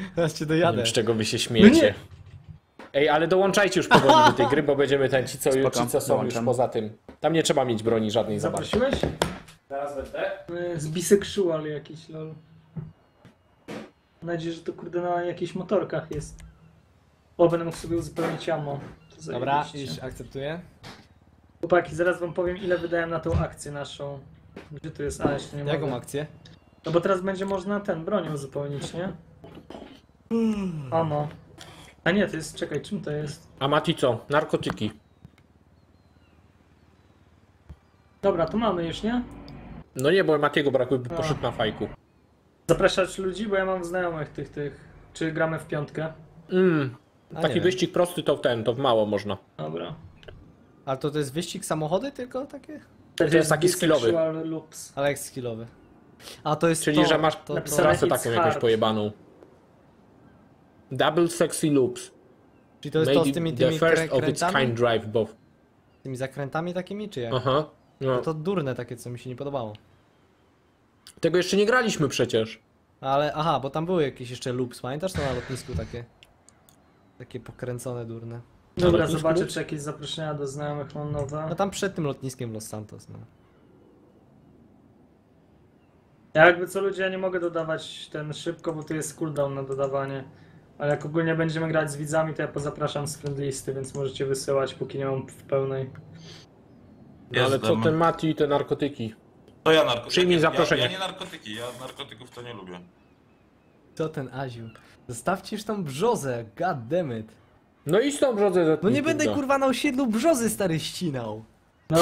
Teraz cię Nie dojadę. wiem, z czego wy się śmiejecie. No Ej, ale dołączajcie już powoli do tej gry, bo będziemy ten ci, co, Spoko, ci, co są już dołączam. poza tym. Tam nie trzeba mieć broni żadnej za bardzo. Zaprosiłeś? Zaraz będę. Z bisexual jakiś, lol. Mam nadzieję, że to kurde na jakichś motorkach jest. O, będę mógł sobie uzupełnić ammo. To Dobra, zajebiście. już akceptuję. Chłopaki, zaraz wam powiem ile wydałem na tą akcję naszą. Gdzie tu jest? A, jeszcze nie Jaką mogę. akcję? No bo teraz będzie można ten, bronią uzupełnić, nie? Ammo. A nie, to jest, czekaj, czym to jest? A Mati co? Narkotyki. Dobra, to mamy już, nie? No nie, bo Matiego brakuje, by A. poszedł na fajku. Zapraszać ludzi, bo ja mam znajomych tych, tych. Czy gramy w piątkę? Mm, A nie taki wiem. wyścig prosty to w ten, to w mało można. Dobra. Ale to, to jest wyścig samochody tylko takie? To jest taki skillowy. Bisexual loops. Ale jak skillowy. A to jest Czyli, to, że masz to, to, napisane- trasę it's taką jakąś hard. pojebaną. Double sexy loops. Czyli to jest to Made z tymi, it the tymi first krę- of its kind drive both. Tymi zakrętami takimi, czy jak? Aha. No. No to durne takie, co mi się nie podobało. Tego jeszcze nie graliśmy przecież. Ale, aha, bo tam były jakieś jeszcze loops, pamiętasz to na lotnisku takie? Takie pokręcone durne. Dobra, lotnisku? zobaczę czy jakieś zaproszenia do znajomych mam nowe. No tam przed tym lotniskiem Los Santos, no. Ja jakby co ludzie, ja nie mogę dodawać ten szybko, bo tu jest cooldown na dodawanie. Ale jak ogólnie będziemy grać z widzami, to ja pozapraszam z friend listy, więc możecie wysyłać, póki nie mam w pełnej. No ale co Jestem. ten Mati i te narkotyki? To ja narkotyki. Przyjmij ja, zaproszenie. Ja, ja nie narkotyki, ja narkotyków to nie lubię. To ten Aziu. Zostawcie już tą brzozę, god damn it. No i z tą brzozę No nie będę kurwa na osiedlu brzozy stary ścinał. No,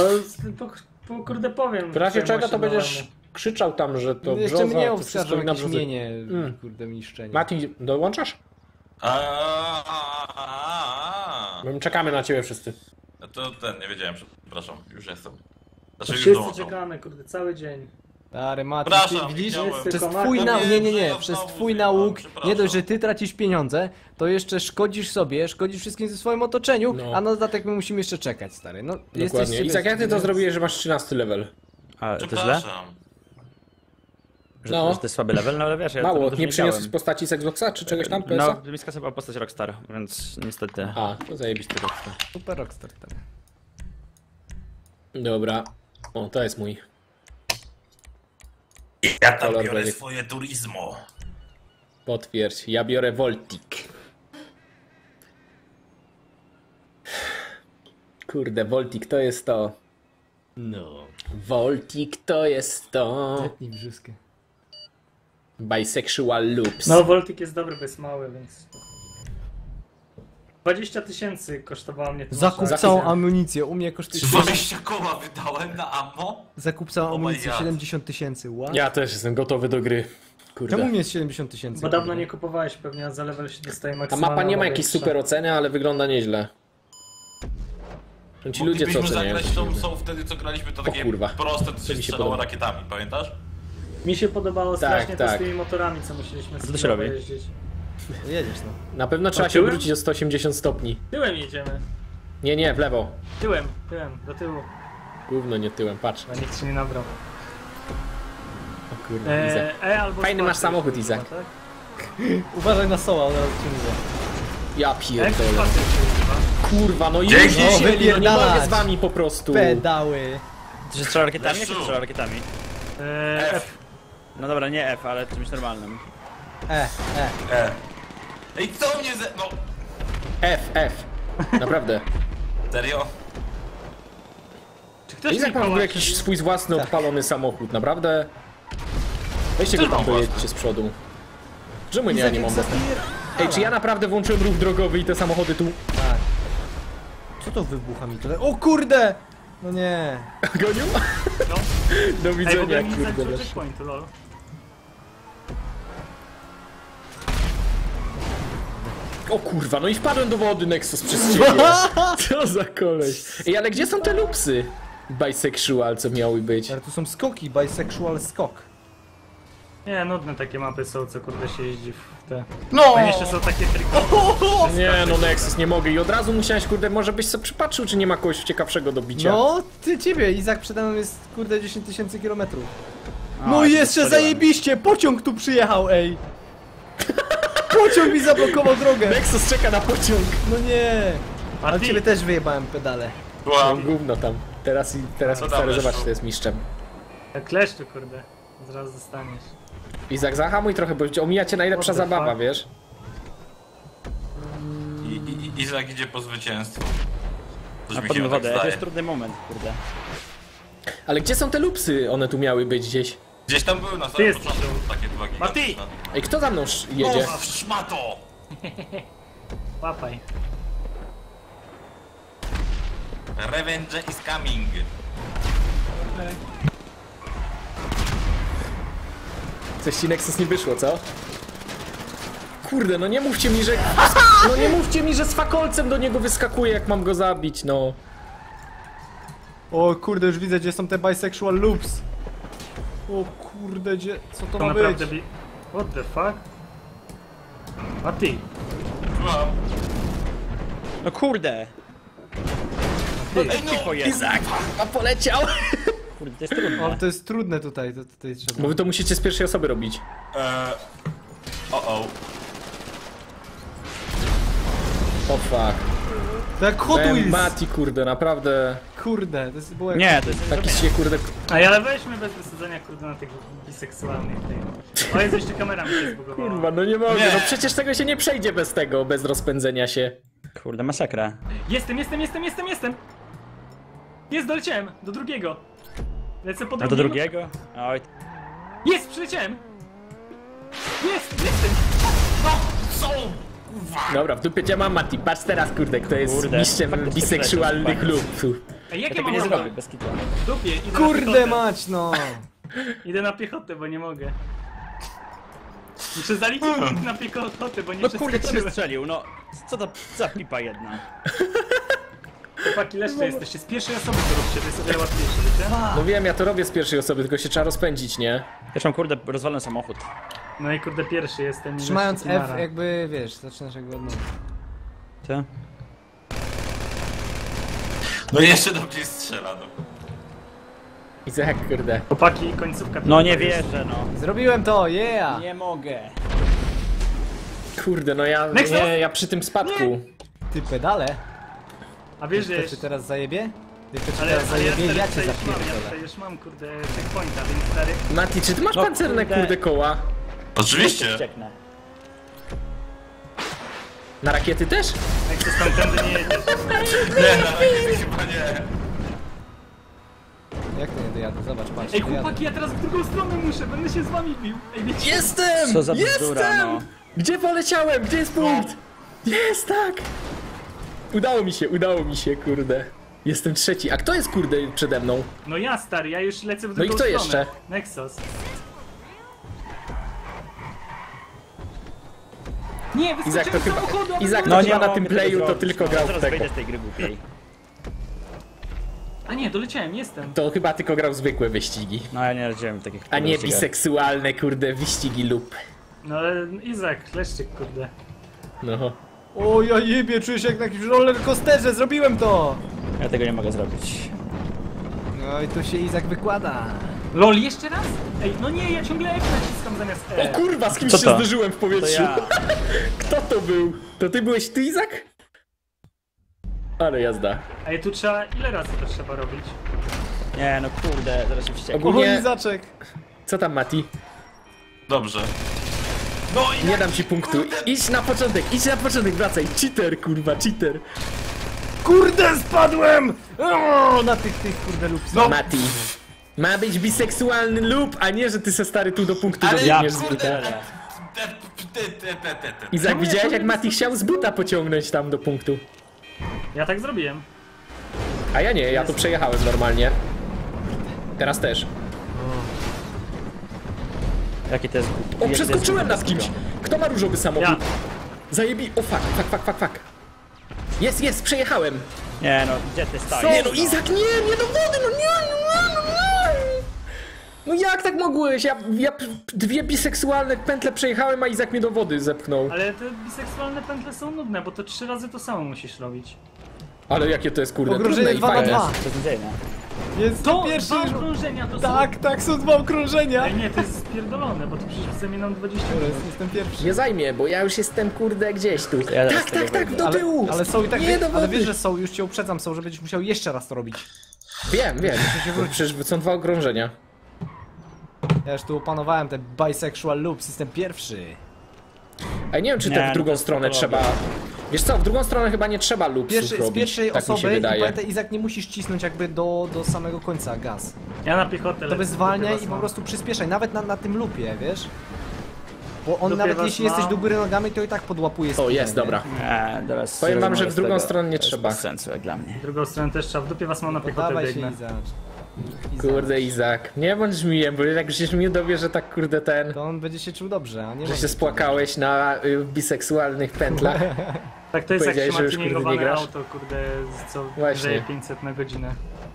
po, po kurde powiem. W razie czego to będziesz krzyczał tam, że to No jeszcze brzoza, mnie to obskarżą wszystko na jakieś brzozę. mienie, Mm. kurde niszczenie. Mati, dołączasz? A, a, a, a, a. My czekamy na ciebie wszyscy. No to ten, nie wiedziałem, przepraszam, już jestem. Znaczy już Wszyscy dołączam. czekamy, kurde, cały dzień. Stary Mati, Przepraszam, ty widzisz, przez Tylko twój Marta wie, Nie, nie, nie, ja przez twój nauk, przepraszam. nie dość, że ty tracisz pieniądze, to jeszcze szkodzisz sobie, szkodzisz wszystkim ze swoim otoczeniu, No. a na dodatek my musimy jeszcze czekać, stary. No, jesteś Dokładnie. sobie- Izak, jak ty to zrobiłeś, że masz 13 level? A, to źle? Przepraszam. Że, No. że to jest słaby level? No ale wiesz, ja Mało, nie przyniosłeś grałem. postaci z Xboxa czy czegoś tam? PS-a? No, bliska sobie była postać Rockstar, więc niestety. A, to zajebisty Rockstar. Super Rockstar, stary. Dobra. O, to jest mój. Ja tam Kolor biorę będzie- swoje turismo. Potwierdź. Ja biorę Voltik. Kurde, Voltik to jest to. No. Voltik to jest to. Zetnij brzuskę. Bisexual loops. No, Voltik jest dobry, bo jest mały, więc... 20 tysięcy kosztowała mnie to Zakup całą amunicję, u mnie kosztuje... 20 koła wydałem na ammo? Zakup całą Oh amunicję, God. 70 tysięcy, what? Ja też jestem gotowy do gry. Kurde. Czemu mnie jest 70 tysięcy? Bo dawno nie kupowałeś pewnie, a za level się dostaje Ta maksymalnie. mapa nie ma jakiejś super oceny, ale wygląda nieźle. Ci ludzie co oceniają? zagrać tą, są wtedy co graliśmy, to takie kurwa. proste, to mi się rakietami, pamiętasz? Mi się podobało Tak, strasznie to tak. z tymi motorami, co musieliśmy to się robi? jeździć. No Jedziesz no. Na pewno trzeba się obrócić o 180 stopni. Tyłem jedziemy. Nie, nie, w lewo. Tyłem, tyłem, do tyłu. Gówno nie tyłem, patrz. A nikt się nie nabrał. O kurde, Izak. E, e albo Fajny masz samochód, Izak. Tak? Uważaj na soła, zaraz cię mówię. Ja Jak pierdolę. Kurwa, no już no, No, no nie mogę z wami po prostu. Pedały. Czy się strzela rakietami? Leszczu. strzela rakietami? E, F. No dobra, nie F, ale czymś normalnym. E, e. E. Ej, kto mnie ze... No, F, F. Naprawdę. serio? Czy ktoś Izak ma w ogóle pomoże? jakiś swój własny odpalony samochód, naprawdę. Weźcie go tam mam pojedźcie z przodu. Czemu nie, ja nie mam własnego? Ej, czy ja naprawdę włączyłem ruch drogowy i te samochody tu Tak. Co to wybucha mi tutaj? O kurde! No nie. gonią? No. Do Ej, w widzenia, ogóle mi kurde. lol. O kurwa, no i wpadłem do wody Nexus przez ciebie. Co za koleś. Ej, ale gdzie są te lupsy? Bisexual, co miały być. Ale tu są skoki, bisexual skok. Nie, nudne takie mapy są, co kurde się jeździ w te... No! A jeszcze są takie triko. Nie, no Nexus, nie mogę. I od razu musiałeś, kurde, może byś sobie przypatrzył, czy nie ma kogoś ciekawszego do bicia. No, ty ciebie, Izak przede mną jest kurde 10 tysięcy kilometrów. No i jeszcze zajebiście, pociąg tu przyjechał, ej! Pociąg mi zablokował drogę! Nexus czeka na pociąg. No nie! Ale ciebie też wyjebałem pedale. No Byłam. gówno tam. Teraz, i- teraz Co stary, zobacz, to jest mistrzem. kleszczu kurde. Zaraz dostaniesz. Izak, zahamuj trochę, bo omija cię najlepsza What the zabawa, fuck? wiesz? I, i, i Izak idzie po zwycięstwo. Coś Na mi się tak wodę, to zdaje. jest trudny moment, kurde. Ale gdzie są te lupsy? One tu miały być gdzieś. Gdzieś tam były na samym jesteś początku takie dwa Mati! gigantyczne. Ej, kto za mną sz- jedzie? O, szmato! Łapaj. Revenge is coming. Coś ci Nexus nie wyszło, co? Kurde, no nie mówcie mi, że... No nie mówcie mi, że z fakolcem do niego wyskakuje, jak mam go zabić, no. O kurde, już widzę, gdzie są te bisexual loops. O kurde, gdzie... Co to To ma naprawdę być? bi... What the fuck? A ty? Byłam. No kurde! Cicho no, jest. Izak, a poleciał! Kurde, to jest O, trudne. to jest trudne tutaj, to tutaj trzeba. Bo wy to musicie z pierwszej osoby robić. Eee... O, o. O fuck. To jak Hot Ten Wheels! Mati, kurde, naprawdę... Kurde, to jest było jak... Nie, to jest Taki się, kurde... Ej, ale weźmy bez wysadzenia kurde na tych biseksualnych tej. O, jest jeszcze kamera mi się zbugowała. Kurwa, no nie mogę, Nie. no przecież tego się nie przejdzie bez tego, bez rozpędzenia się. Kurde, masakra. Jestem, jestem, jestem, jestem, jestem! Jest, doleciałem! Do drugiego! Lecę po A drugim. do drugiego? Oj, Jest, przyleciałem! Jest, jestem! Co? Dobra, w dupie cię mam, Mati, patrz teraz, kurde, kto jest Kurde. mistrzem Faktycznie biseksualnych przeleciał, Ej, ja jak ja tego mam nie zrobię, bez kitu. W dupie, idę na Kurde piechotę. mać, no! Idę na piechotę, bo nie mogę. Muszę zaliczyć punkt na piechotę, bo nie No kurde, kto mnie przeskoczyłem. strzelił? No, co to za pipa jedna? Chłopaki, leszcze jesteście. Z pierwszej osoby to róbcie, to jest o wiele łatwiejsze, wiecie? No wiem, ja to robię z pierwszej osoby, tylko się trzeba rozpędzić, nie? Zresztą kurde, rozwalę samochód. No i kurde, pierwszy jestem. i Trzymając leszcze F, jakby, wiesz, zaczynasz jakby od nowa. Ty? No i jeszcze dobrze strzela, no. I co jak, kurde. Chłopaki, końcówka. No nie wierzę, no. Zrobiłem to, yeah! Nie mogę. Kurde, no ja, Nexus? nie, ja przy tym spadku. Ty pedale? A wiesz, że To jeszcze... cię teraz zajebie? Ty to cię Ale, teraz ale ja, zajebie, ja cię tutaj już mam, ja zapierdolę. tutaj już mam, kurde, checkpointa, więc stary... Mati, czy ty masz No pancerne, kurde. kurde, koła? Oczywiście. Na rakiety też? Jak to tamtędy nie jedziesz. Nie, na razie chyba nie. Jak to nie dojadę? Zobacz, patrz, Ej, dojadę. chłopaki, ja teraz w drugą stronę muszę, będę się z wami bił. Ej, wiecie... Jestem! Co za bzdura, Jestem! no. Gdzie poleciałem? Gdzie jest punkt? Jest, tak! Udało mi się, udało mi się, kurde. Jestem trzeci. A kto jest, kurde, przede mną? No ja, stary, ja już lecę w No drugą i kto stronę. jeszcze? Nexus. Nie, Izak wyskoczyłem to z chyba... samochodu, a wy Izak to No chyba nie na mogę tym playu to zrobić, tylko no. grał w Zaraz tego. wyjdę z tej gry głupiej. A nie, doleciałem, jestem. To chyba tylko grał w zwykłe wyścigi. No ja nie radziłem takich A nie wyścigach. biseksualne, kurde, wyścigi lub. No ale Izak, leszczyk, kurde. No. O ja jebie, czuję się jak na jakimś rollercoasterze, zrobiłem to! Ja tego nie mogę zrobić. No i tu się Izak wykłada. LOL, jeszcze raz? Ej, no nie, ja ciągle F naciskam zamiast O E. kurwa, z kimś Co się to? zderzyłem w To powietrzu. ja. Kto to był? To ty byłeś ty, Izak? Ale jazda. Ej, tu trzeba, ile razy to trzeba robić? Nie, no kurde, zaraz się wścieknę. Ogólnie- O, Nie. Izaczek! Co tam, Mati? Dobrze. No i Nie dam ci punktu. Idź na początek, idź na początek, wracaj. Cheater, kurwa, cheater. Kurde, spadłem! O, na tych, tych kurde lupsach. No. Mati. Ma być biseksualny lub, a nie, że ty se stary tu do punktu Ale Ja dobiegniesz z buta. ja widziałeś jak Mati chciał z buta pociągnąć tam do punktu? Ja tak zrobiłem. A ja nie, ja tu przejechałem normalnie. Teraz też. Jaki to jest... O, jaki to jest przeskoczyłem głupio. kimś. Kto ma różowy Ja. samochód? Zajebi... O, fuck, fuck, fuck, fuck, fuck. Jest, jest, przejechałem. Nie no, gdzie ty stajesz? Nie no, Izak, nie, nie do wody, no nie, nie. No jak tak mogłeś? Ja, ja dwie biseksualne pętle przejechałem, a Izak mnie do wody zepchnął. Ale te biseksualne pętle są nudne, bo to trzy razy to samo musisz robić. Ale jakie to jest kurde Ogrożenie trudne i 2 na fajne. 2. Beznadziejne. Jest To pierwszy dwa okrążenia to są... Tak, tak, są dwa okrążenia. Ej, nie, to jest spierdolone, bo to przecież zajmie nam 20 Dobra, minut. jest- jestem pierwszy. Nie zajmie, bo ja już jestem kurde gdzieś tu. Ja tak, tak, tak, do Ale, tyłu! ale są i tak, Nie, wie, do ale wody. wiesz, że są, już cię uprzedzam, są, że będziesz musiał jeszcze raz to robić. Wiem, wiem. Przecież są dwa okrążenia. Ja już tu opanowałem te bisexual loops, jestem pierwszy. A nie wiem, czy Nie, to w no drugą to jest stronę trzeba... Wiesz co, w drugą stronę chyba nie trzeba loopsów Pierwszy, z robić. pierwszej tak osoby i pamiętaj, Izak, nie musisz cisnąć jakby do, do samego końca gaz. Ja na piechotę To by zwalniaj i po prostu przyspieszaj, nawet na, na tym lupie, wiesz? Bo on nawet jeśli ma. jesteś do góry nogami, to i tak podłapuje O, jest, nie? dobra. Nie, teraz Powiem wam, że w z drugą stronę nie trzeba. sensu jak dla mnie. W drugą stronę też trzeba, w dupie was mam na piechotę Dawaj się, biegnę. Izak. Kurde, Izak. Nie bądź żmijem, bo jak się mi dowie, że tak kurde ten... To on będzie się czuł dobrze, a nie Że się spłakałeś na y, biseksualnych pętlach. Tak to jest jak Powiedziałeś, że już, kurde, nie grasz? auto, kurde, co Właśnie. grzeje 500 na godzinę.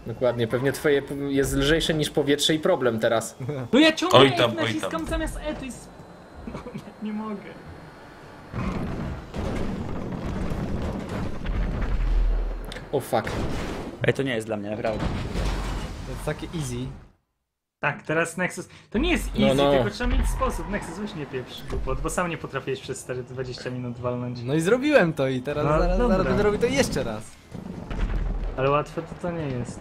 Dokładnie, pewnie twoje p- jest lżejsze niż powietrze i problem teraz. No ja ciągle Oj F tam, oj naciskam tam. zamiast E, to jest... nie, nie mogę. O fuck. Ej, to nie jest dla mnie, naprawdę. To jest takie easy. Tak, teraz Nexus... To nie jest No, easy, no. tylko trzeba mieć sposób. Nexus, weź nie pieprz głupot, bo sam nie potrafiłeś przez 4 20 minut walnąć. No i zrobiłem to i teraz No, zaraz, zaraz będę robił to jeszcze raz. Ale łatwe to to nie jest.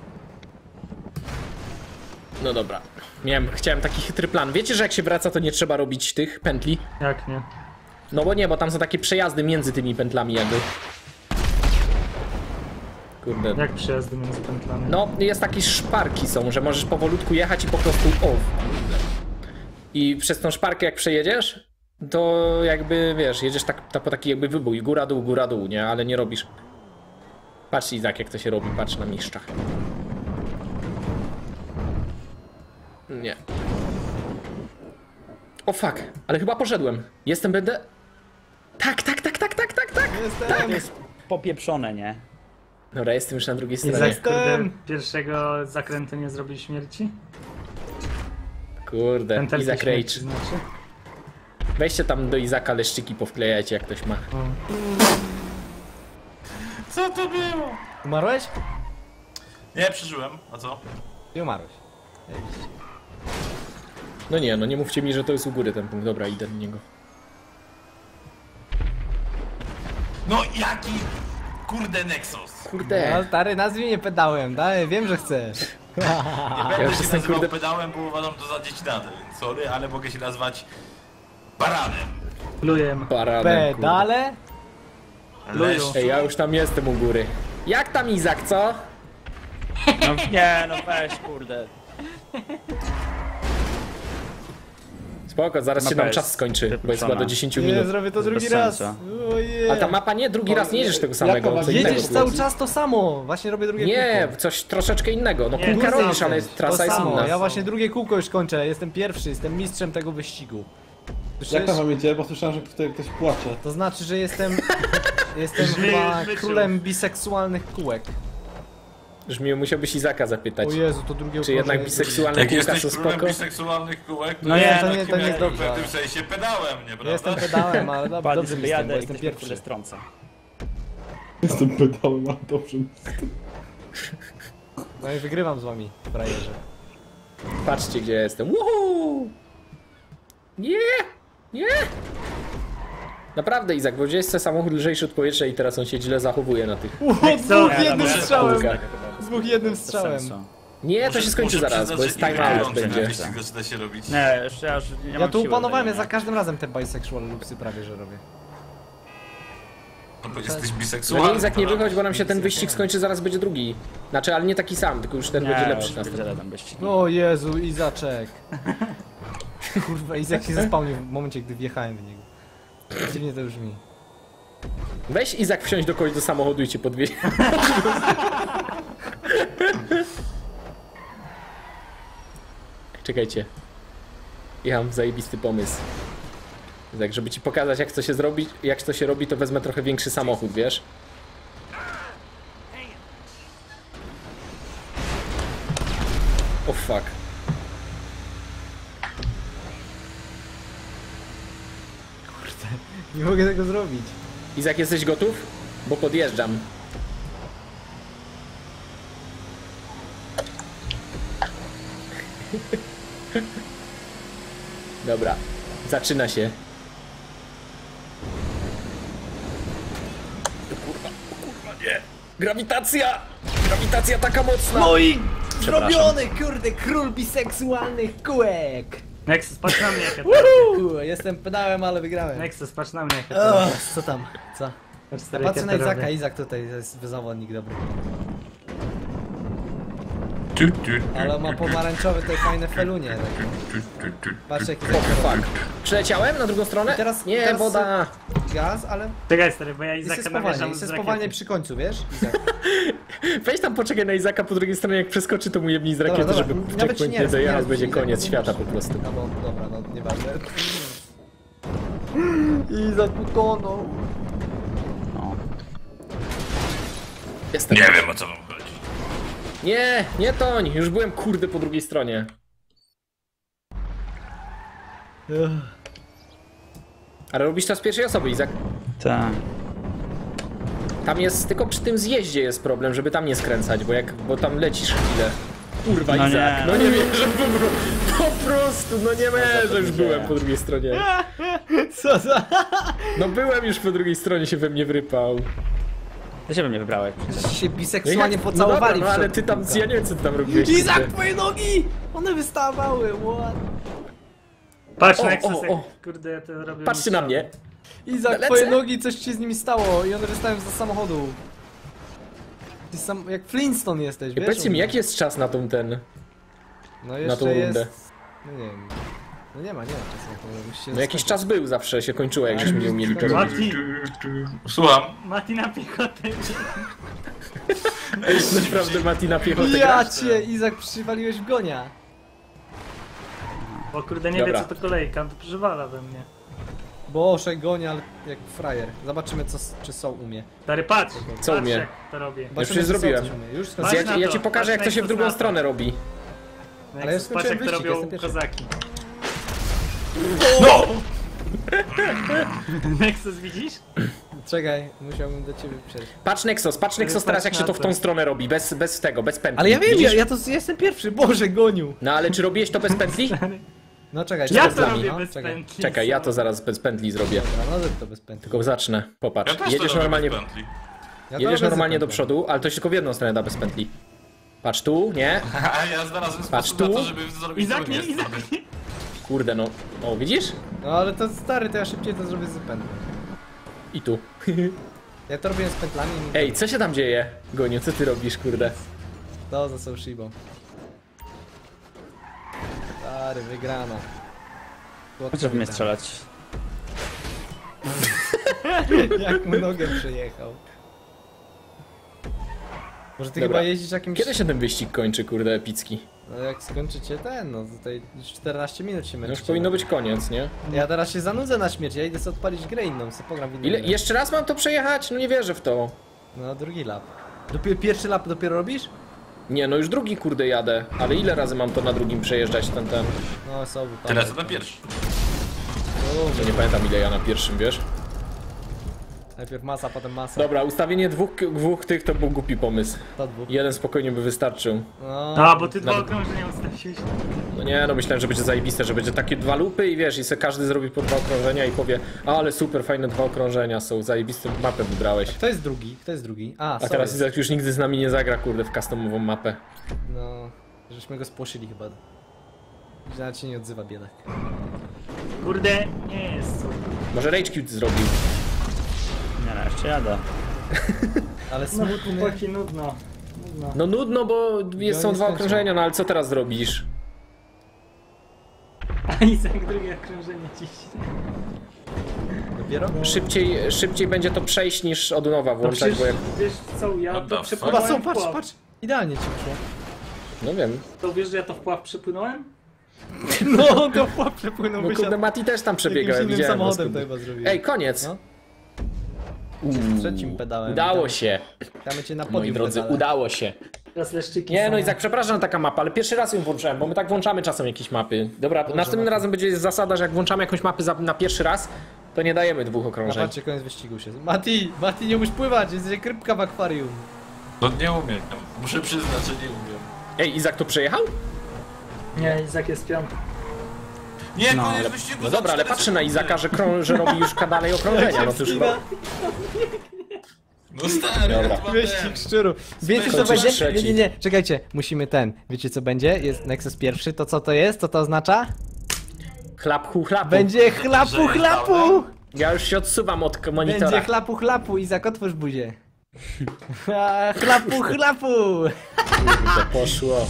No dobra. Miałem, chciałem taki chytry plan. Wiecie, że jak się wraca, to nie trzeba robić tych pętli? Jak nie? No bo nie, bo tam są takie przejazdy między tymi pętlami jakby. Kurde. Jak przejazdy między pętlami? No, jest takie szparki są, że możesz powolutku jechać i po prostu... O, kurde. I przez tą szparkę jak przejedziesz, to jakby, wiesz, jedziesz tak, tak po taki jakby wybój, góra, dół, góra, dół, nie? Ale nie robisz. Patrz Izak, jak to się robi, patrz na mistrzach. Nie. O fuck, ale chyba poszedłem. Jestem, będę... Tak, tak, tak, tak, tak, tak, tak! Jestem! To jest popieprzone, nie? Dobra, jestem już na drugiej stronie. Jestem. pierwszego zakrętu nie zrobił śmierci? Kurde, Pętelki Izak Rage. znaczy? Weźcie tam do Izaka leszczyki powklejajcie, jak ktoś ma. Co to było? Umarłeś? Nie, przeżyłem. A co? Nie umarłeś. No nie, no nie mówcie mi, że to jest u góry ten punkt. Dobra, idę do niego. No jaki... Kurde Nexus. No Kurde. stary, nazwij mnie pedałem, daj, wiem, że chcesz. Nie będę już się jestem, nazywał kurde- pedałem, bo uważam to za dziecinatę, więc sorry, ale mogę się nazwać baranem. Plujem. Paranem, kurde. Pedale? Leszczu. Ej, ja już tam jestem u góry. Jak tam Izak, co? No, nie, no weź, kurde. Spoko, zaraz Mapa się nam czas skończy, bo jest chyba do 10 Nie, minut. zrobię to Bez drugi raz. sensu. Ojej. A ta mapa nie, drugi raz nie jedziesz tego samego, co innego. Jedziesz cały czas to samo. Właśnie robię drugie Nie, kółko. coś troszeczkę innego. No kółka robisz, ale trasa to jest samo. inna. Ja właśnie drugie kółko już kończę. Jestem pierwszy, jestem mistrzem tego wyścigu. Słyszysz? Jak tam wam idzie? Bo słyszałem, że tutaj ktoś płacze. To znaczy, że jestem. Jestem chyba królem biseksualnych kółek. Brzmi, musiałbyś Izaka zapytać. O Jezu, to drugie Czy jednak biseksualne Jak kółka jesteś są królem spoko? biseksualnych kółek, to No nie, jest to nie- to nie jest w dobrze. pewnym sensie pedałem, nie prawda? Ja jestem pedałem, ale dobrze, Padł dobrze mi z tym, bo jadę i jestem ktoś mnie pierwszy. strąca. Jestem pedałem, ale dobrze. No i wygrywam z wami, frajerze. Patrzcie, gdzie jestem. Woohoo! Nie! Nie! Naprawdę, Izak, bo wziąłeś sobie samochód lżejszy od powietrza i teraz on się źle zachowuje na tych Uuu, co? dwóch Nie, jednym strzałem! kółkach. Dwóch jednym strzałem. Nie, to się skończy zaraz, bo jest że time out irytujące będzie. się robić. Nie, już ja już nie Ja mam tu siły do upanowałem, ja za każdym razem te bisexual loopsy prawie, że robię. No bo jesteś No biseksualny. nie, Izak, nie prawda? wychodź, bo nam się ten wyścig skończy, zaraz będzie drugi. Znaczy, ale nie taki sam, tylko już ten będzie lepszy następny. pierdzielę tam wyścig. O Jezu, Izaczek. Kurwa, Izak się zespałnił w momencie, gdy wjechałem w niego. Dziwnie to brzmi. Weź Izak wsiąść do kogoś do samochodu i cię podwieźć. Czekajcie. Ja mam zajebisty pomysł. Tak, żeby ci pokazać jak to się zrobi, jak to się robi, to wezmę trochę większy samochód, wiesz? O fuck. Nie mogę tego zrobić. Izak, jesteś gotów? Bo podjeżdżam. Dobra, zaczyna się. Kurwa, kurwa, nie. Grawitacja! Grawitacja taka mocna! No i zrobiony, kurde, król biseksualnych kółek. Nexus, patrz na mnie jak ja to Uuu, jestem pedałem, ale wygrałem. Nexus, patrz na mnie jak ja to O, robię. co tam? Co? Patrzę na Izaka. Izak tutaj to jest zawodnik dobry. Tu, tu, tu, Ale ma tu, pomarańczowe te fajne felunie. tu. Patrz jak O fuck. Przeleciałem na drugą stronę? Teraz- nie, teraz- woda. Gaz, ale Czekaj stary, bo ja jest Izaka jest z spowalnie rakiety. przy końcu, wiesz? Izak. Weź tam poczekaj na Izaka po drugiej stronie, jak przeskoczy to mu jebnij z Dobra, rakiety, dobra, żeby nawet checkpoint nie nie raz, nie dojechał, będzie Izak, koniec nie świata po prostu. No bo, dobra, no nieważne. Izak utonął. Jestem. Nie wiem o co wam. Nie, nie toń, już byłem kurde po drugiej stronie. Ale robisz to z pierwszej osoby, Izak. Tak. Tam jest, tylko przy tym zjeździe jest problem, żeby tam nie skręcać, bo jak, bo tam lecisz chwilę. Kurwa, No Izak, nie. no nie wierzę, po, po prostu, no nie wierzę, już byłem po drugiej stronie. Co za... No byłem już po drugiej stronie, się we mnie wrypał. To się we mnie wybrałeś. Przecież się No, biseksualnie jak- pocałowali no, dobra, no ale ty tam, ja nie wiem co ty tam robiłeś. Izak, twoje nogi! One wystawały, what? Patrz O, o, jak o. kurde ja to robię. Patrzcie na mnie. Izak, Lecę. twoje nogi, coś ci z nimi stało i one wystają z samochodu. Ty sam, jak Flintstone jesteś, I wiesz? powiedzcie mi, jaki jest czas na tą ten... no jeszcze tą rundę? Jest... No nie wiem. No nie ma, nie ma czasu No jakiś czas był zawsze, się kończyło, jak żeśmy nie umieli robić. Mati. Słucham. Mati na piechotę. Naprawdę Mati na piechotę Ja grasz? cię, Izak, przywaliłeś w gonia. Bo kurde nie Dobra. wie co to kolejka, to przywala we mnie. Boże, gonia, ale jak frajer. Zobaczymy, co, czy są umie. Stary, patrz! Co patrz umie? jak to robię. Zobaczymy, są zrobiłem. coś umie. Już Patrz skończyłem. Ja, na ja to, ci pokażę, jak to się w drugą stronę robi. Ale ja patrz skończyłem jak to wyścig, robią jestem pierwszy. kozaki. No! Nexus widzisz? Czekaj, musiałbym do ciebie przejść. Patrz Nexus, patrz Nexus teraz, jak się to w tą stronę robi, bez, bez tego, bez pętli. Ale ja wiem, Widzisz? ja, ja to ja jestem pierwszy, Boże, goniu. No ale czy robiłeś to bez pętli? No czekaj, Ja czekaj, to robię no, bez czekaj. pętli. Czekaj, ja to zaraz bez pętli zrobię. Dobra, no zrób to bez pętli. Tylko zacznę, Ja popatrz. też Jedziesz to robię normalnie, bez pętli. Ja to jedziesz robię z normalnie do pętlą. przodu, ale to się tylko w jedną stronę da bez pętli. Patrz tu, nie? A ja znalazłem Patrz sposób tu. na to, żeby zrobić jest Izak, strony. nie. Kurde no. O, widzisz? No ale to stary, to ja szybciej to zrobię z pętlą. I tu. Ja to robię z pętlami i Ej, co się tam dzieje? Goniu, co ty robisz, kurde? to za są szybą. Stary, wygrana. Po co w mnie strzelać? Jak mu nogę przejechał. Może ty Dobra. chyba jeździsz jakimś... Kiedy się ten wyścig kończy, kurde, epicki? No jak skończycie ten, no tutaj już 14 minut się No już męczycie. powinno być koniec, nie? Ja teraz się zanudzę na śmierć, ja idę sobie odpalić grę inną, sobie pogram w inną Ile, grę. jeszcze raz mam to przejechać? No nie wierzę w to. No drugi lap. Dopiero pierwszy lap dopiero robisz? Nie, no już drugi kurde jadę, ale ile razy mam to na drugim przejeżdżać ten ten? No sobie. Tyle co ten pierwszy. To nie pamiętam ile ja na pierwszym, wiesz? Najpierw masa, potem masa. Dobra, ustawienie dwóch, dwóch tych to był głupi pomysł. To dwóch. Jeden spokojnie by wystarczył. No, A, bo ty dwa Nawet- okrążenia ustawiłeś. No nie, no myślałem, że będzie zajebiste, że będzie takie dwa lupy i wiesz, i se każdy zrobi po dwa okrążenia i powie "A, ale super, fajne dwa okrążenia są, zajebistą mapę wybrałeś. Kto jest drugi? Kto jest drugi? A, A teraz Izak już nigdy z nami nie zagra, kurde, w customową mapę. No, żeśmy go spłoszyli chyba. Się nie odzywa biedak. Kurde, nie jest. Może Rage Quit zrobił. Nie, no jeszcze jadę. Ale No smutny. chłopaki, nudno. Nudno. No nudno, bo jest, są dwa okrążenia, no ale co teraz zrobisz? A Izak drugie okrążenie ciśnie. Dopiero? Szybciej, szybciej będzie to przejść niż od nowa No włączać, przecież, bo jak... wiesz co, ja What to the przepłynąłem Chyba są, patrz, pław. patrz. Idealnie ci wyszło. No wiem. To wiesz, że ja to w pław przepłynąłem? No, to chłop przepłynął, No wysiadł. kurde, Mati też tam Jakimś przebiegał, ja innym widziałem. no, samochodem to chyba zrobił. Ej, koniec! No. Trzecim pedałem. Udało się, Witamy cię na moi podium drodzy, pedale. udało się. Teraz leszczyki Nie, no i tak przepraszam taka mapa, ale pierwszy raz ją włączyłem, bo my tak włączamy czasem jakieś mapy. Dobra, następnym razem będzie zasada, że jak włączamy jakąś mapę za, na pierwszy raz, to nie dajemy dwóch okrążeń. patrzcie, koniec wyścigu się. Mati, Mati, nie umiesz pływać, jesteś jak rybka w akwarium. No nie umiem. Muszę przyznać, że nie umiem. Ej, Izak to przejechał? Nie, Izak jest piąty. Nie, No, ale- No dobra, ale patrzę na. Izaka, że, krą, że robi już dalej okrążenia, no to już chyba... No stary, Dobra. Wyścig ten. szczuru. Wiecie co będzie? trzeci. Nie, nie, nie, czekajcie. Musimy ten. Wiecie co będzie? Jest Nexus pierwszy. To co to jest? Co to oznacza? Chlap, hu, chlapu. Będzie chlapu, chlapu! Ja już się odsuwam od k- Będzie monitora. chlapu, chlapu. Izak, otwórz buzię. Chlapu, chlapu! Kurde, poszło.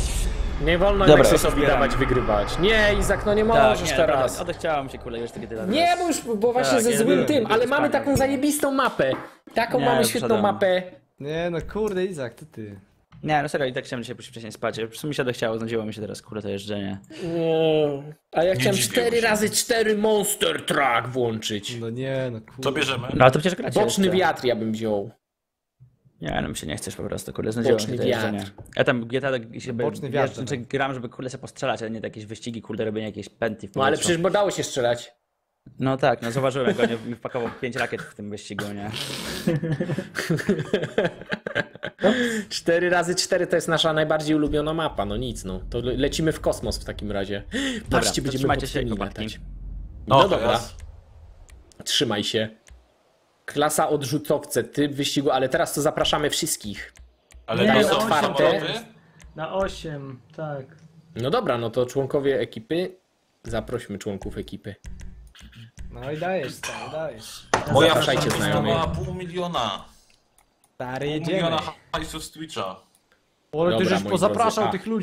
Nie wolno Dobra, Nexusowi dawać wygrywać. Nie, Izak, no nie Tak, możesz nie, teraz. mi się kule, już takie tyle. Nie, bo już, bo właśnie Tak, ze nie, złym byłem, tym, ale mamy taką zajebistą mapę. Taką Nie, mamy świetną wyszedłem. mapę. Nie no kurde, Izak, to ty. Nie, no serio, i tak chciałem dzisiaj pójść wcześniej spać. Prostu mi się odechciało, znudziło mi się teraz kule to jeżdżenie. Nie. A ja chciałem dziwię 4 się. razy 4 Monster Truck włączyć. No nie, no kurde. Co bierzemy? No ale to przecież gracie Boczny jeszcze. wiatr ja bym wziął. Nie, no mi się nie chcesz po prostu, kurde, znudziło Boczny się wiatr. jeżdżenie. Ja tam GTA tak się Boczny wiesz, wiatr, Znaczy, tak. gram, żeby kule sobie postrzelać, ale nie jakieś wyścigi, kurde, robienie jakiejś pętli w No ale przecież bo dało się strzelać. No tak, no zauważyłem, jak on mi wpakował pięć rakiet w tym wyścigu, nie? 4 razy 4 to jest nasza najbardziej ulubiona mapa, no nic no. To le- lecimy w kosmos w takim razie. Patrzcie, to będziemy pod się, latać. No, No dobra. raz. Trzymaj się. Klasa odrzutowce, typ wyścigu, ale teraz to zapraszamy wszystkich. Ale Nie, to na są otwarte. Na 8, tak. No dobra, no to członkowie ekipy. Zaprośmy członków ekipy. No i dajesz, stary, dajesz. Moja Zapraszajcie znajomych. pół miliona. Stary, Pół jedziemy. miliona hajsów z Twitcha. Ale ty Dobra, żeś moi pozapraszał drodzy, a. tych ludzi.